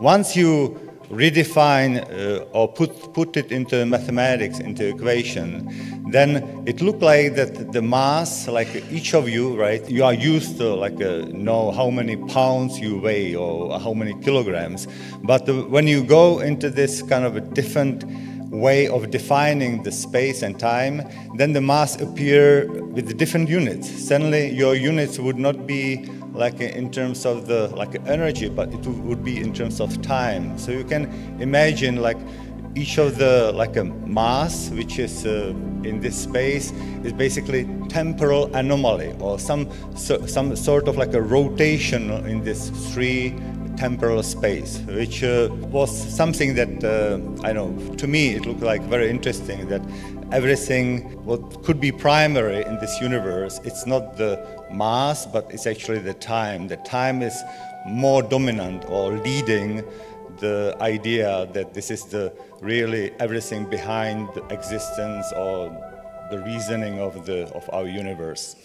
once you redefine uh, or put, put it into mathematics, into equation, then it looked like that the mass, like each of you, right, you are used to like uh, know how many pounds you weigh or how many kilograms. But the, when you go into this kind of a different way of defining the space and time, then the mass appear with different units. Suddenly your units would not be like in terms of the like energy, but it would be in terms of time. So you can imagine like each of the like a mass which is uh, in this space is basically temporal anomaly or some so, some sort of like a rotation in this three temporal space, which uh, was something that uh, I know to me it looked like very interesting that everything what could be primary in this universe it's not the mass but it's actually the time. The time is more dominant or leading the idea that this is the really everything behind the existence or the reasoning of the of our universe